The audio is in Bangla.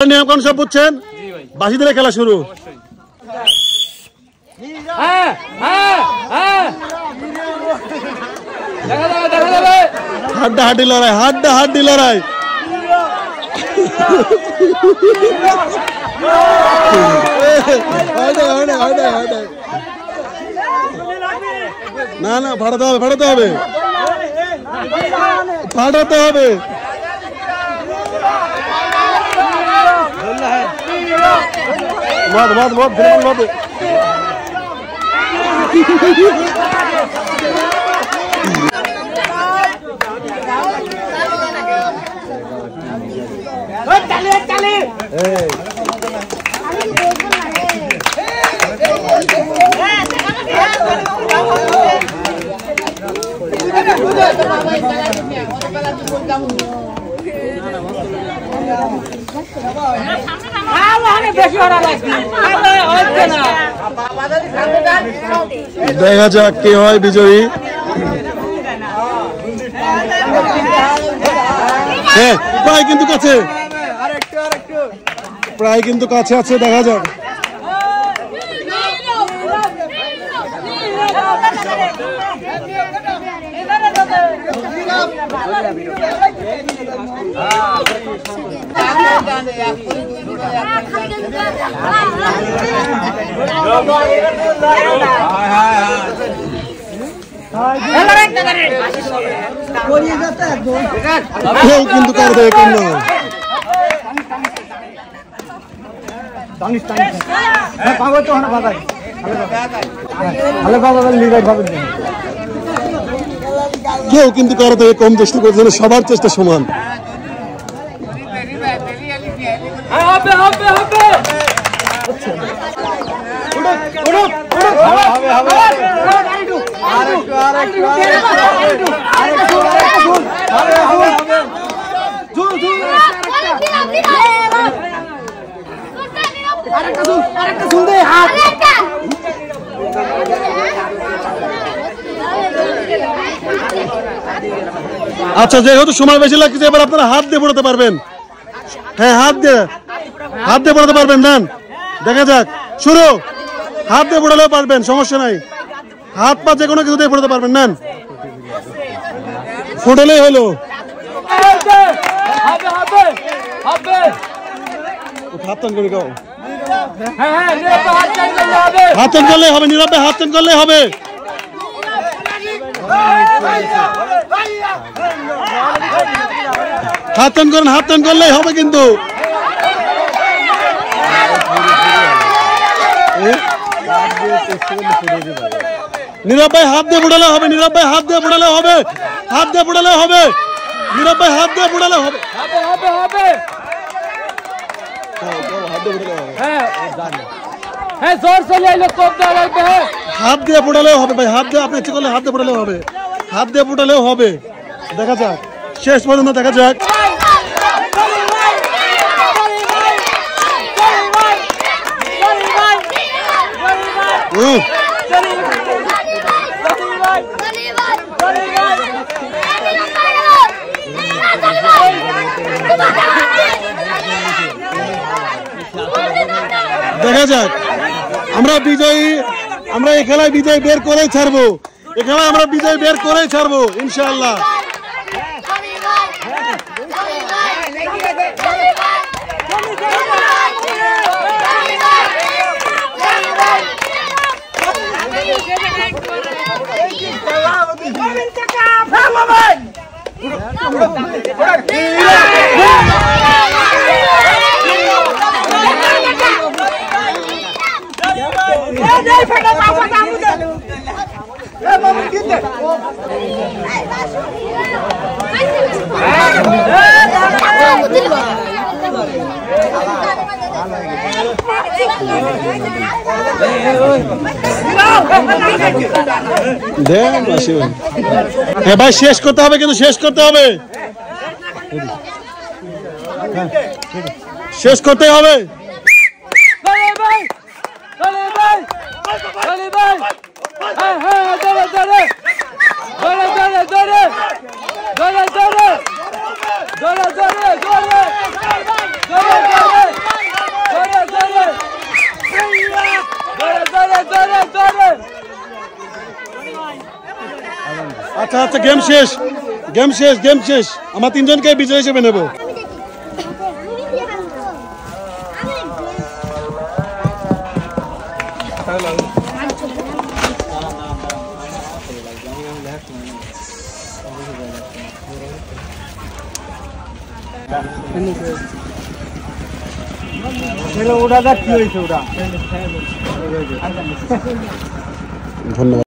নিয়ম কানুন সব বুঝছেন? খেলা শুরু। হাড্ডা হাড্ডি লড়াই হাড্ডা হাড্ডি লড়াই না না ফাটাতে হবে ফাটাতে হবে। ভাড়াতে হবে। Tomate, tomate, tomate, tira tomate. Chale, দেখা যাক কি হয় বিজয়ী। হ্যাঁ প্রায় কিন্তু কাছে। প্রায় কিন্তু কাছে আছে, দেখা যাক। কিন্তু কার দেয় কেন টানিস টানিস লিগাই ভাবেন কেউ কিন্তু কারও থেকে কম চেষ্টা করছে না সবার চেষ্টা সমান। হবে আচ্ছা যেহেতু সময় বেশি লাগছে এবার আপনারা হাত দিয়ে পড়াতে পারবেন। হ্যাঁ হাত দিয়ে। হাত দিয়ে পড়াতে পারবেন নেন। দেখা যাক। শুরু। হাত দিয়ে পড়ালেও পারবেন সমস্যা নাই। হাত পা যে কোনো কিছু দিয়ে পড়াতে পারবেন নেন। ফোটালেই হলো। হাত করে গাও হ্যাঁ হ্যাঁ নে করলে হবে। নীরবে হাত টান করলেই হবে। হাত টান করেন হাত টান করলেই হবে কিন্তু? নীরব ভাই হাত দিয়ে বুড়ালে হবে, নীরব ভাই হাত দিয়ে বুড়ালে হবে, হাত দিয়ে বুড়ালে হবে, নীরব ভাই হাত দিয়ে হবে হবে। হ্যাঁ হ্যাঁ জোর চলে আইলো তোপ দেওয়া লাগবে হ্যাঁ। হাত দিয়ে ফুটালেও হবে ভাই হাত দিয়ে আপনি ইচ্ছে করলে হাত দিয়ে ফুটালেও হবে। হাত দিয়ে ফুটালেও হবে। দেখা যাক। শেষ পর্যন্ত দেখা যাক। দেখা যাক। আমরা বিজয়ী আমরা এখানে বিজয় বের করেই ছাড়বো। এখানে আমরা বিজয় বের করেই ছাড়বো ইনশাআল্লাহ। হ্যাঁ ভাই। শেষ করতে হবে কিন্তু শেষ করতে হবে। শেষ করতে হবে। ভাই ধরে ধরে ধরে ধরে ধরে ধরে ধরে ধরে ধরে ধরে ধরে ধরে ধরে ধরে আচ্ছা আচ্ছা গেম শেষ। গেম শেষ গেম শেষ। আমরা তিনজনকে বিজয় হিসেবে নেব। Hello. ওটা কি হয়েছে ওটা। ধন্যবাদ।